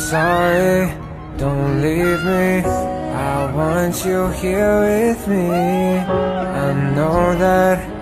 sorry, don't leave me. I want you here with me. I know that